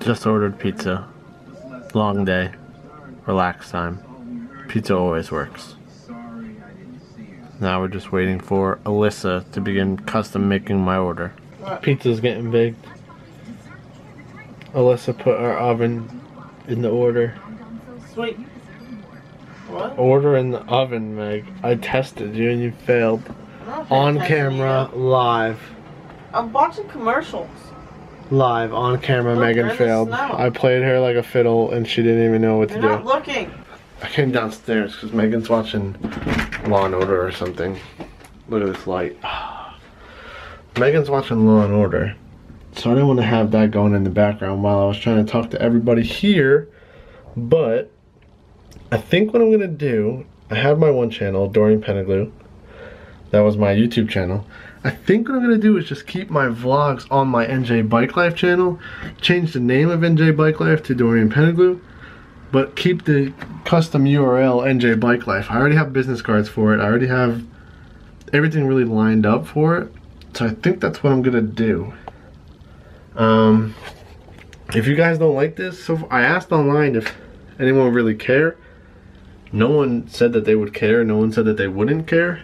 Just ordered pizza. Long day. Relax time. Pizza always works. Now we're just waiting for Alyssa to begin custom making my order. Pizza's getting big. Alyssa put our oven in the order. Sweet. What? Order in the oven, Meg. I tested you and you failed. On paying attention to camera, you. live. I'm watching commercials. Live, on camera, Look, Megan in the failed. I played her like a fiddle and she didn't even know what to You're do. not looking. I came downstairs because Megan's watching Law and Order or something. Look at this light. Megan's watching Law and Order. So I didn't want to have that going in the background while I was trying to talk to everybody here. But I think what I'm going to do, I have my one channel, Dorian Penaglu. That was my YouTube channel. I think what I'm to do is just keep my vlogs on my NJ Bike Life channel. Change the name of NJ Bike Life to Dorian Penaglu but keep the custom URL NJ Bike Life. I already have business cards for it. I already have everything really lined up for it. So I think that's what I'm gonna do. Um, if you guys don't like this, so I asked online if anyone really care. No one said that they would care. No one said that they wouldn't care.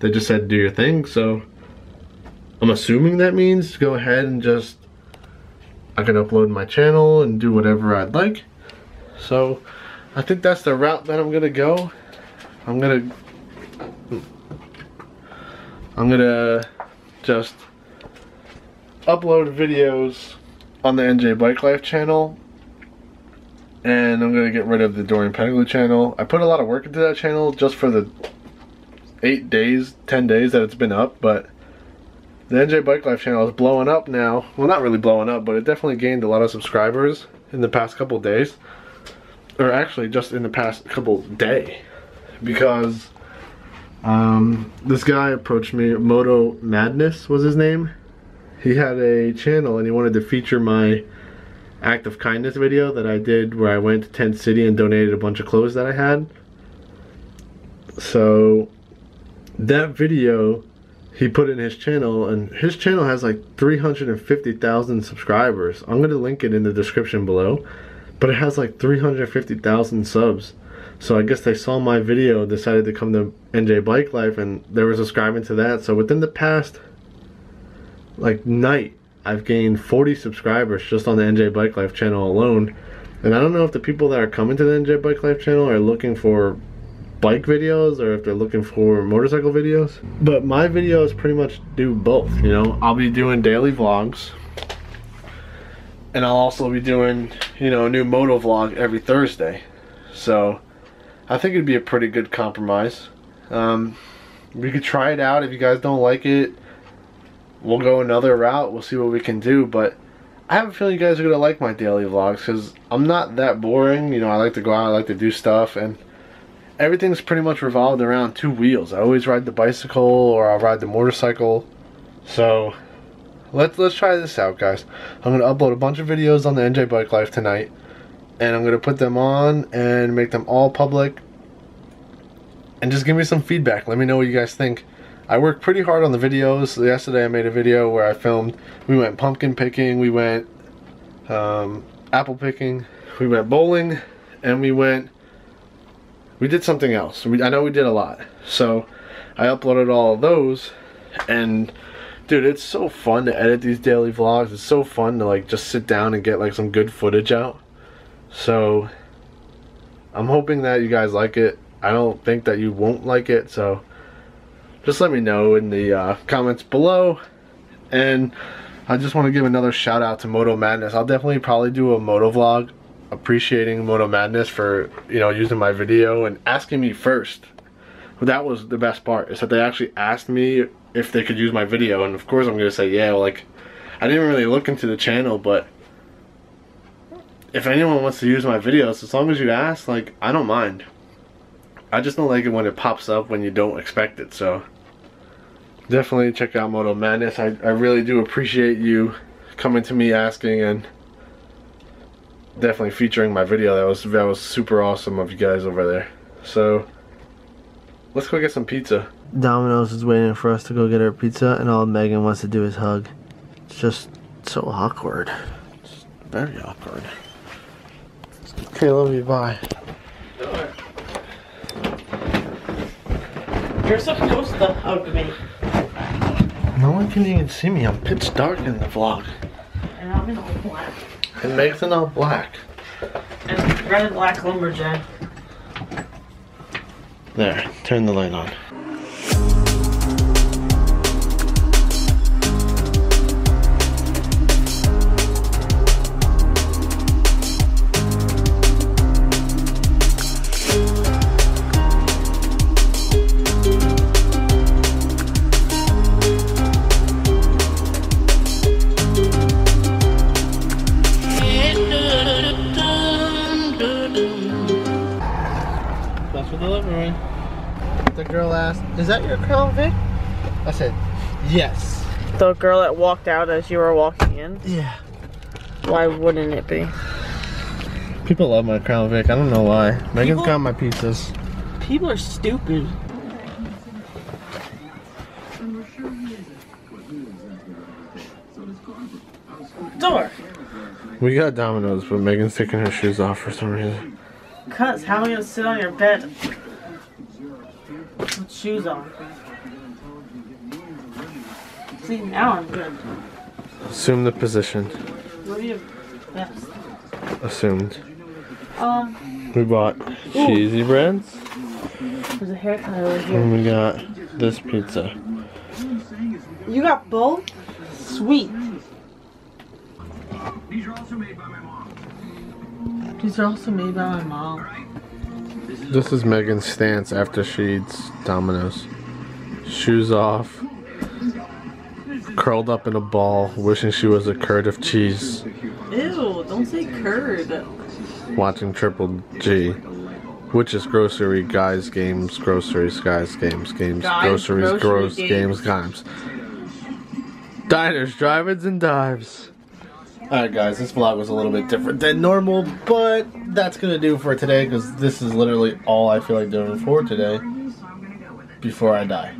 They just said do your thing. So I'm assuming that means go ahead and just I can upload my channel and do whatever I'd like. So I think that's the route that I'm gonna go. I'm gonna I'm gonna just upload videos on the NJ Bike Life channel and I'm gonna get rid of the Dorian Penaglu channel. I put a lot of work into that channel just for the eight days, ten days that it's been up, but the NJ Bike Life channel is blowing up now. Well, not really blowing up, but it definitely gained a lot of subscribers in the past couple days. Or actually just in the past couple day. Because um, this guy approached me moto madness was his name. He had a channel and he wanted to feature my act of kindness video that i did where i went to tent city and donated a bunch of clothes that i had. So that video he put in his channel and his channel has like 350,000 subscribers i'm going to link it in the description below but it has like 350,000 subs. So I guess they saw my video, decided to come to NJ Bike Life, and they were subscribing to that. So within the past like night, I've gained 40 subscribers just on the NJ Bike Life channel alone. And I don't know if the people that are coming to the NJ Bike Life channel are looking for bike videos or if they're looking for motorcycle videos. But my videos pretty much do both, you know. I'll be doing daily vlogs and I'll also be doing, you know, a new moto vlog every Thursday. So I think it'd be a pretty good compromise. Um, we could try it out. If you guys don't like it, we'll go another route. We'll see what we can do. But I have a feeling you guys are gonna like my daily vlogs because I'm not that boring. You know, I like to go out. I like to do stuff, and everything's pretty much revolved around two wheels. I always ride the bicycle or I'll ride the motorcycle. So let's let's try this out guys. I'm going to upload a bunch of videos on the nj bike life tonight and i'm going to put them on and make them all public. And just give me some feedback. Let me know what you guys think. I worked pretty hard on the videos. Yesterday i made a video where i filmed we went pumpkin picking we went um, apple picking we went bowling and we went we did something else. We, i know we did a lot. So i uploaded all of those and dude it's so fun to edit these daily vlogs. It's so fun to like just sit down and get like some good footage out. So i'm hoping that you guys like it. I don't think that you won't like it so just let me know in the uh, comments below. And i just want to give another shout out to moto madness. I'll definitely probably do a moto vlog appreciating moto madness for you know using my video and asking me first. That was the best part is that they actually asked me if they could use my video and of course I'm gonna say yeah like I didn't really look into the channel but if anyone wants to use my videos as long as you ask like I don't mind. I just don't like it when it pops up when you don't expect it so definitely check out Moto Madness. I, I really do appreciate you coming to me asking and definitely featuring my video that was that was super awesome of you guys over there so let's go get some pizza Domino's is waiting for us to go get our pizza, and all Megan wants to do is hug. It's just so awkward. It's very awkward. Okay, love you. Bye. You're supposed to hug me. No one can even see me. I'm pitch dark in the vlog. And I'm in all black. And Meg's in all black. And red and black lumberjack. There, turn the light on. For the living room. The girl asked, "Is that your Crown Vic?" I said, "Yes." The girl that walked out as you were walking in. Yeah. Why wouldn't it be? People love my Crown Vic. I don't know why. Megan's got my pizzas. People are stupid. Door. We got Domino's, but Megan's taking her shoes off for some reason. Cuz, how am I gonna sit on your bed? With shoes on. See, now I'm good. Assume the position. What do you best? Assumed. Um, We bought cheesy breads, there's a haircut over here. and we got this pizza. You got both? Sweet. These are also made by my mom. These are also made by my mom. This is Megan's stance after she eats Domino's. Shoes off, curled up in a ball, wishing she was a curd of cheese, Ew, don't say curd. watching Triple G. Which is grocery, guys, games, groceries, guys, games, games, Guys, groceries, grocery, gross, games. games, games. Diners, drive-ins, and dives. Alright guys, this vlog was a little bit different than normal, but that's gonna do for today because this is literally all I feel like doing for today before I die.